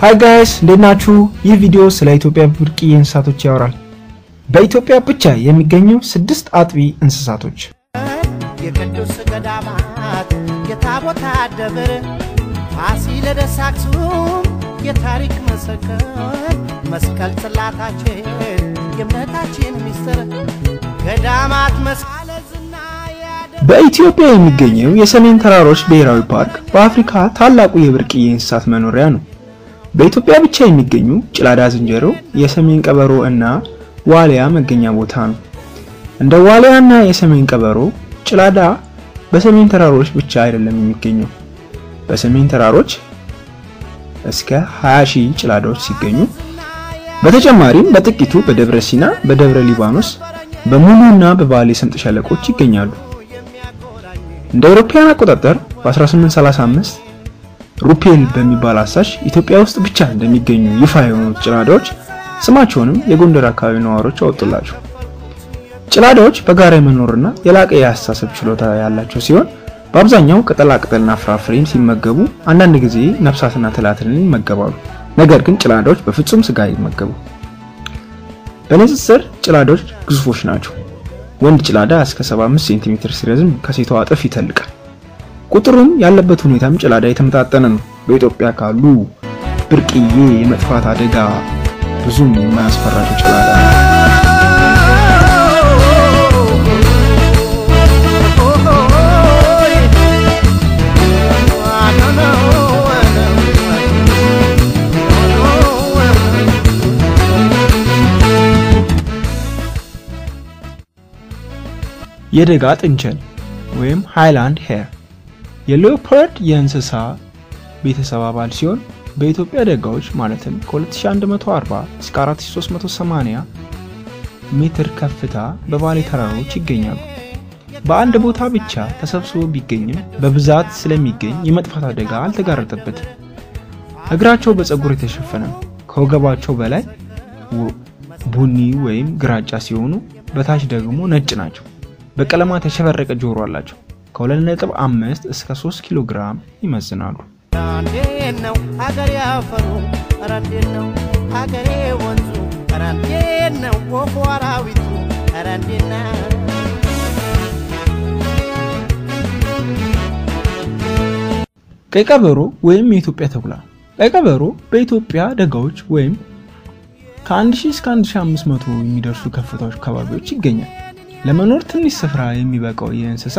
Hi guys እንዴት ናችሁ? ይህ ቪዲዮ ስለ ኢትዮጵያ ብርቅዬ እንስሳቶች ያወራል። በኢትዮጵያ ብቻ የሚገኙ ስድስት አጥቢ እንስሳቶች። የቅዱስ ገዳማት የታቦታ ደብር ፋሲለደስ አክሱም የታሪክ መሰከር መስቀል ጽላታችን የእምነታችን ሚስጥር ገዳማት በኢትዮጵያ የሚገኘው የሰሜን ተራሮች ብሔራዊ ፓርክ በአፍሪካ ታላቁ የብርቅዬ እንስሳት መኖሪያ ነው። በኢትዮጵያ ብቻ የሚገኙ ጭላዳ ዝንጀሮ፣ የሰሜን ቀበሮ እና ዋሊያ መገኛ ቦታ ነው። እንደ ዋሊያ እና የሰሜን ቀበሮ ጭላዳ በሰሜን ተራሮች ብቻ አይደለም የሚገኘው። በሰሜን ተራሮች እስከ 20 ሺህ ጭላዳዎች ሲገኙ በተጨማሪም በጥቂቱ በደብረ ሲና፣ በደብረ ሊባኖስ፣ በሙሉ እና በባሌ ስምጥ ሸለቆች ይገኛሉ። እንደ አውሮፓውያን አቆጣጠር በ1835 ሩፔል በሚባል አሳሽ ኢትዮጵያ ውስጥ ብቻ እንደሚገኙ ይፋ የሆኑት ጭላዳዎች ስማቸውንም የጎንደር አካባቢ ነዋሪዎች አወጡላቸው። ጭላዳዎች በጋራ የመኖርና የላቀ የአስተሳሰብ ችሎታ ያላቸው ሲሆን በአብዛኛው ቅጠላ ቅጠልና ፍራፍሬን ሲመገቡ አንዳንድ ጊዜ ነፍሳትና ትላትልን ይመገባሉ። ነገር ግን ጭላዳዎች በፍጹም ስጋ አይመገቡ። በንጽጽር ጭላዳዎች ግዙፎች ናቸው። ወንድ ጭላዳ እስከ 75 ሴንቲሜትር ሲረዝም ከሴቷ እጥፍ ይተልቃል። ቁጥሩም ያለበት ሁኔታም ጭላዳ የተመጣጠነ ነው። በኢትዮጵያ ካሉ ብርቅዬ የመጥፋት አደጋ ብዙም የማያስፈራቸው ጭላዳ ነው። የደጋ ጥንቸል ወይም highland hare የ Leporid የእንስሳ ቤተሰብ አባል ሲሆን በኢትዮጵያ ደጋዎች ማለትም ከ2140 እስከ 4380 ሜትር ከፍታ በባሌ ተራሮች ይገኛሉ። በአንድ ቦታ ብቻ ተሰብስቦ ቢገኝም በብዛት ስለሚገኝ የመጥፋት አደጋ አልተጋረጠበትም። እግራቸው በፀጉር የተሸፈነ ነው። ከወገባቸው በላይ ቡኒ ወይም ግራጫ ሲሆኑ በታች ደግሞ ነጭ ናቸው። በቀለማት ያሸበረቀ ጆሮ አላቸው። ከ2.5 እስከ 3 ኪሎ ግራም ይመዝናሉ። እንዴት ነው አገሬ አፈሩ? ኧረ እንዴት ነው አገሬ ወንዙ? ነው ወፉ አራዊቱ? ቀይ ቀበሮ ወይም የኢትዮጵያ ተኩላ። ቀይ ቀበሮ በኢትዮጵያ ደጋዎች ወይም ከ1000 እስከ 1500 የሚደርሱ ከፍታዎች አካባቢዎች ይገኛል። ለመኖር ትንሽ ስፍራ የሚበቃው ይህ እንስሳ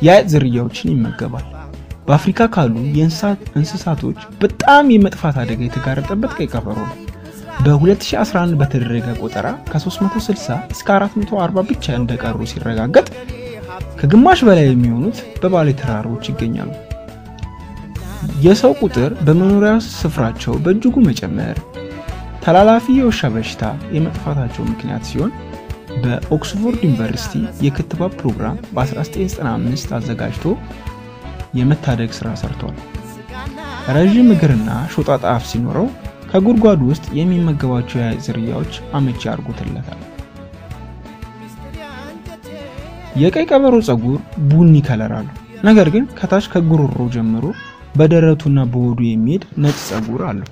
የአይጥ ዝርያዎችን ይመገባል። በአፍሪካ ካሉ የእንስሳቶች በጣም የመጥፋት አደጋ የተጋረጠበት ቀይ ቀበሮ ነው። በ2011 በተደረገ ቆጠራ ከ360 እስከ 440 ብቻ እንደቀሩ ሲረጋገጥ ከግማሽ በላይ የሚሆኑት በባሌ ተራሮች ይገኛሉ። የሰው ቁጥር በመኖሪያ ስፍራቸው በእጅጉ መጨመር ተላላፊ የውሻ በሽታ የመጥፋታቸው ምክንያት ሲሆን በኦክስፎርድ ዩኒቨርሲቲ የክትባት ፕሮግራም በ1995 አዘጋጅቶ የመታደግ ስራ ሰርቷል። ረዥም እግርና ሾጣጣ አፍ ሲኖረው ከጉድጓዱ ውስጥ የሚመገባቸው የአይጥ ዝርያዎች አመቺ አድርጎትለታል። የቀይ ቀበሮ ፀጉር ቡኒ color አለው። ነገር ግን ከታች ከጉሮሮ ጀምሮ በደረቱና በሆዱ የሚሄድ ነጭ ፀጉር አለው።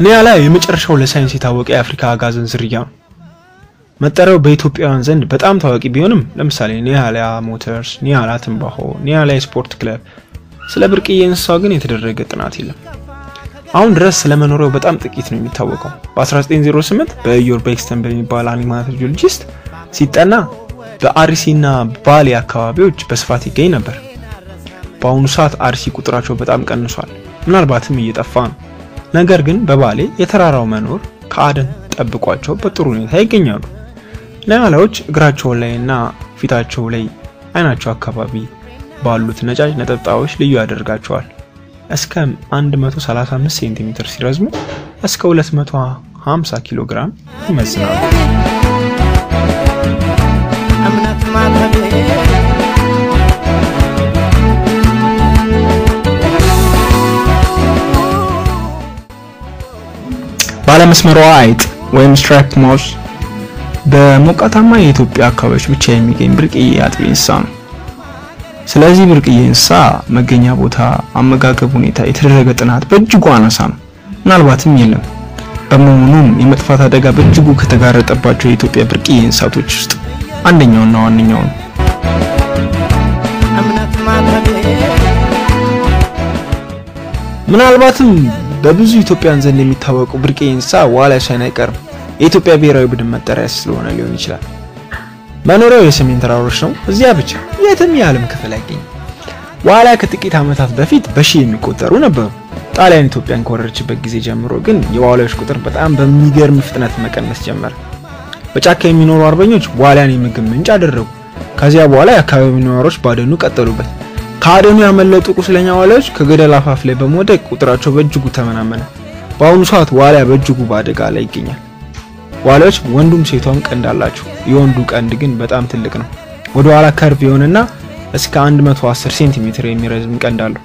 ኒያላ የመጨረሻው ለሳይንስ የታወቀ የአፍሪካ አጋዘን ዝርያ ነው። መጠሪያው በኢትዮጵያውያን ዘንድ በጣም ታዋቂ ቢሆንም ለምሳሌ ኒያላ ሞተርስ፣ ኒያላ ትንባሆ፣ ኒያላ የስፖርት ክለብ፣ ስለ ብርቅዬ እንስሳው ግን የተደረገ ጥናት የለም። አሁን ድረስ ስለመኖሪያው በጣም ጥቂት ነው የሚታወቀው። በ1908 በኢዮር ቤክስተን በሚባል አኒማቶሎጂስት ሲጠና በአርሲና ባሌ አካባቢዎች በስፋት ይገኝ ነበር። በአሁኑ ሰዓት አርሲ ቁጥራቸው በጣም ቀንሷል፣ ምናልባትም እየጠፋ ነው። ነገር ግን በባሌ የተራራው መኖር ከአደን ጠብቋቸው በጥሩ ሁኔታ ይገኛሉ። ኒያላዎች እግራቸው ላይ እና ፊታቸው ላይ አይናቸው አካባቢ ባሉት ነጫጭ ነጠብጣቦች ልዩ ያደርጋቸዋል። እስከ 135 ሴንቲሜትር ሲረዝሙ እስከ 250 ኪሎ ግራም ይመዝናሉ። ባለመስመሯ አይጥ ወይም stripe mouse በሞቃታማ የኢትዮጵያ አካባቢዎች ብቻ የሚገኝ ብርቅዬ አጥቢ እንስሳ ነው። ስለዚህ ብርቅዬ እንስሳ መገኛ ቦታ፣ አመጋገብ ሁኔታ የተደረገ ጥናት በእጅጉ አናሳ ነው፣ ምናልባትም የለም። በመሆኑም የመጥፋት አደጋ በእጅጉ ከተጋረጠባቸው የኢትዮጵያ ብርቅዬ እንስሳቶች ውስጥ አንደኛውና ዋነኛው ነው። ምናልባትም በብዙ ኢትዮጵያን ዘንድ የሚታወቁ ብርቅዬ እንስሳ ዋልያ ሳይሆን አይቀርም። የኢትዮጵያ ብሔራዊ ቡድን መጠሪያ ስለሆነ ሊሆን ይችላል። መኖሪያው የሰሜን ተራሮች ነው። እዚያ ብቻ የትም የዓለም ክፍል አይገኝም። ዋልያ ከጥቂት ዓመታት በፊት በሺህ የሚቆጠሩ ነበሩ። ጣሊያን ኢትዮጵያን ከወረረችበት ጊዜ ጀምሮ ግን የዋልያዎች ቁጥር በጣም በሚገርም ፍጥነት መቀነስ ጀመረ። በጫካ የሚኖሩ አርበኞች ዋልያን የምግብ ምንጭ አደረጉ። ከዚያ በኋላ የአካባቢው ነዋሪዎች ባደኑ ቀጠሉበት። ከአደኑ ያመለጡ ቁስለኛ ዋልያዎች ከገደል አፋፍ ላይ በመውደቅ ቁጥራቸው በእጅጉ ተመናመነ። በአሁኑ ሰዓት ዋልያ በእጅጉ በአደጋ ላይ ይገኛል። ዋልያዎች ወንዱም ሴቷም ቀንድ አላቸው። የወንዱ ቀንድ ግን በጣም ትልቅ ነው። ወደ ኋላ curve የሆነና እስከ 110 ሴንቲሜትር የሚረዝም ቀንድ አለው።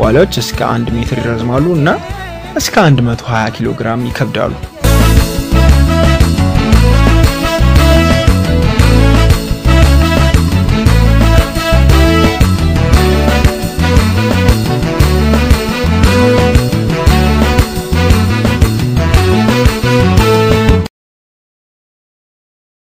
ዋልያዎች እስከ 1 ሜትር ይረዝማሉ እና እስከ 120 ኪሎ ግራም ይከብዳሉ።